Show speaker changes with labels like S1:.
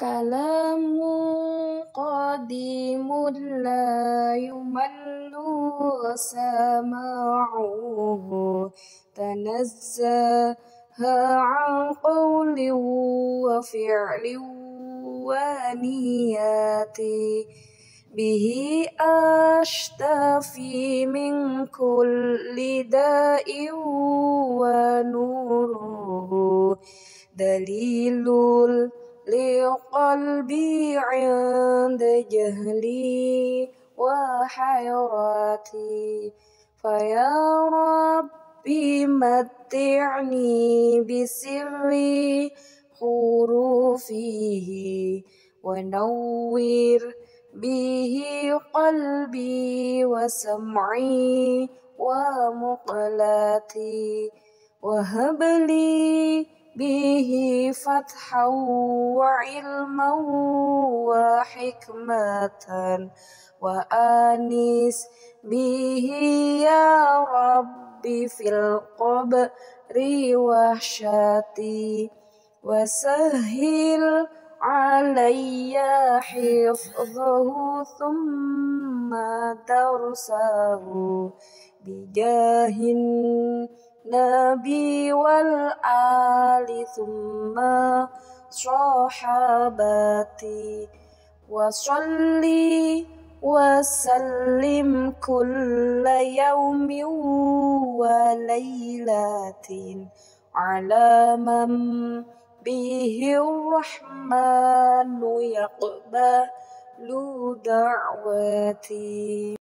S1: كلام قديم لا يمل سماعه تنزه عن قول وفعل ونيات. به أشتفي من كل داء ونوره دليل لقلبي عند جهلي وحيرتي فيا ربي متعني بسر حروفه ونور به قلبي وسمعي ومقلتي وهب لي به فتحا وعلما وحكمة وآنس به يا ربي في القبر وحشتي وسهل علي حفظه ثم درسه بجاه النبي والآل ثم صحابتي وصلي وسلم كل يوم وليلة على من به الرحمن يقبل دعوتي